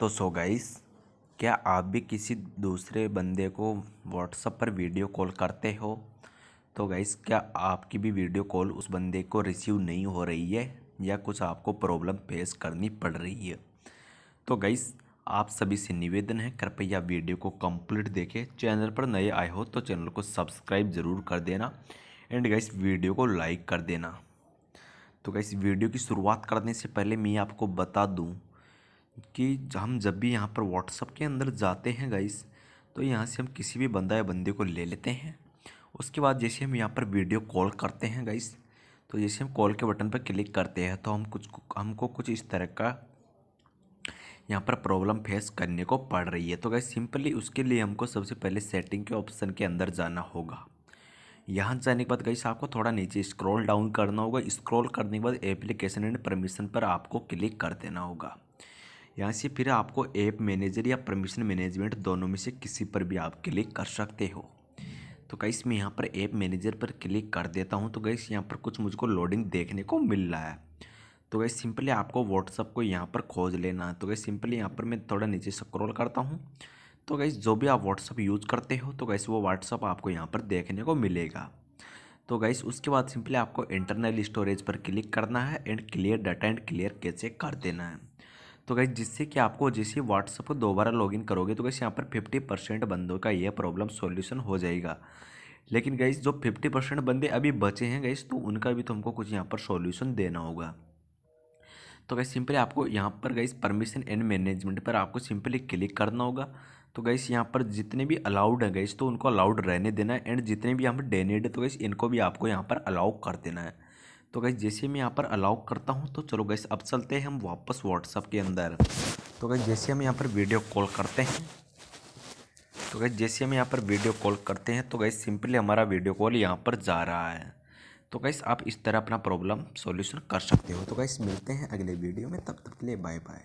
तो so guys, क्या आप भी किसी दूसरे बंदे को व्हाट्सअप पर वीडियो कॉल करते हो? तो गाइस, क्या आपकी भी वीडियो कॉल उस बंदे को रिसीव नहीं हो रही है या कुछ आपको प्रॉब्लम फेस करनी पड़ रही है? तो गाइस, आप सभी से निवेदन है, कृपया वीडियो को कंप्लीट देखें। चैनल पर नए आए हो तो चैनल को सब्सक्राइब ज़रूर कर देना एंड गाइस, वीडियो को लाइक कर देना। तो गाइस, वीडियो की शुरुआत करने से पहले मैं आपको बता दूँ कि हम जब भी यहाँ पर व्हाट्सअप के अंदर जाते हैं गाइस तो यहाँ से हम किसी भी बंदा या बंदे को ले लेते हैं। उसके बाद जैसे हम यहाँ पर वीडियो कॉल करते हैं गाइस तो जैसे हम कॉल के बटन पर क्लिक करते हैं तो हम कुछ हमको कुछ इस तरह का यहाँ पर प्रॉब्लम फेस करने को पड़ रही है। तो गाइस सिंपली उसके लिए हमको सबसे पहले सेटिंग के ऑप्शन के अंदर जाना होगा। यहाँ जाने के बाद गाइस आपको थोड़ा नीचे स्क्रॉल डाउन करना होगा। स्क्रॉल करने के बाद एप्लीकेशन एंड परमिशन पर आपको क्लिक कर देना होगा। यहाँ से फिर आपको ऐप मैनेजर या परमिशन मैनेजमेंट दोनों में से किसी पर भी आप क्लिक कर सकते हो। तो गाइस मैं यहाँ पर ऐप मैनेजर पर क्लिक कर देता हूँ। तो गाइस यहाँ पर कुछ मुझको लोडिंग देखने को मिल रहा है। तो गाइस सिंपली आपको व्हाट्सअप को यहाँ पर खोज लेना है। तो गाइस सिंपली यहाँ पर मैं थोड़ा नीचे स्क्रॉल करता हूँ। तो गाइस जो भी आप व्हाट्सअप यूज़ करते हो तो गाइस वो व्हाट्सअप आपको यहाँ पर देखने को मिलेगा। तो गाइस उसके बाद सिंपली आपको इंटरनल स्टोरेज पर क्लिक करना है। And clear data and clear कैसे कर देना है। तो गाइस जिससे कि आपको जैसे व्हाट्सअप को दोबारा लॉगिन करोगे तो गाइस यहाँ पर फिफ्टी परसेंट बंदों का ये प्रॉब्लम सॉल्यूशन हो जाएगा। लेकिन गाइस जो फिफ्टी परसेंट बंदे अभी बचे हैं गाइस तो उनका भी तो हमको कुछ यहाँ पर सॉल्यूशन देना होगा। तो गाइस सिंपली आपको यहाँ पर गाइस परमिशन एंड मैनेजमेंट पर आपको सिंपली क्लिक करना होगा। तो गैस यहाँ पर जितने भी अलाउड हैं गैस तो उनको अलाउड रहने देना है एंड जितने भी यहाँ पर डेनेड तो गैस इनको भी आपको यहाँ पर अलाउ कर देना है। तो गैस जैसे मैं यहाँ पर अलाउ करता हूँ तो चलो गैस अब चलते हैं हम वापस व्हाट्सअप के अंदर। तो गैस जैसे हम यहाँ पर वीडियो कॉल करते हैं तो गैस जैसे हम यहाँ पर वीडियो कॉल करते हैं तो गैस सिंपली हमारा वीडियो कॉल यहाँ पर जा रहा है। तो गैस आप इस तरह अपना प्रॉब्लम सोल्यूशन कर सकते हो। तो गैस मिलते हैं अगले वीडियो में, तब तक के लिए बाय बाय